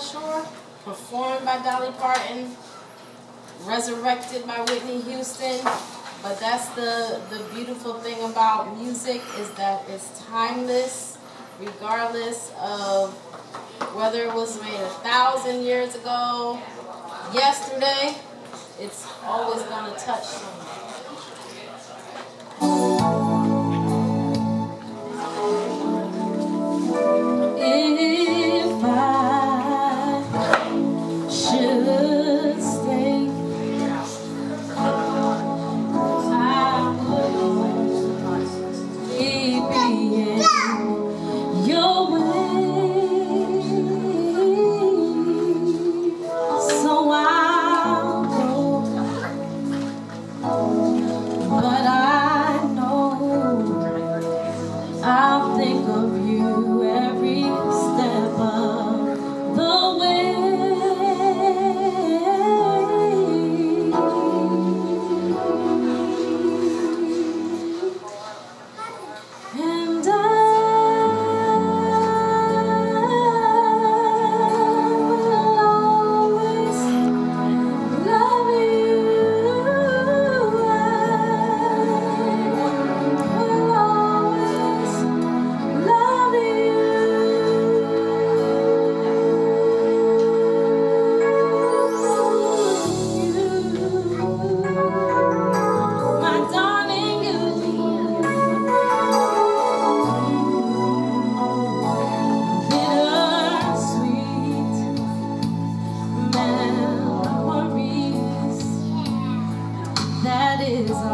sure. Performed by Dolly Parton, resurrected by Whitney Houston. But that's the, the beautiful thing about music is that it's timeless, regardless of whether it was made a thousand years ago, yesterday, it's always going to touch someone. tristeza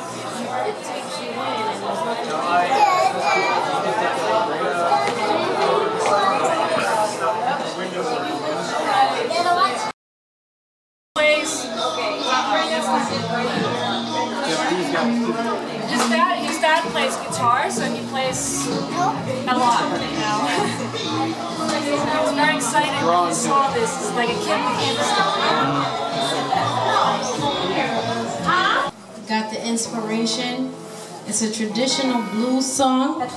have, it takes you. His dad, his dad plays guitar, so he plays a lot now. I was very excited when he saw this. It's like a kid with. Got the inspiration. It's a traditional blues song.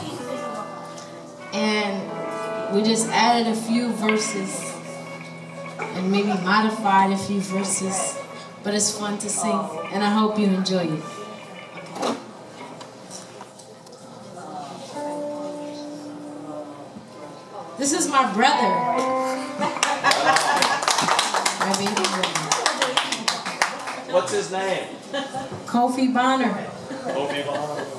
And we just added a few verses and maybe modified a few verses. But it's fun to sing, and I hope you enjoy it. This is my brother. my baby. What's his name? Kofi Bonner. Kobe Bond.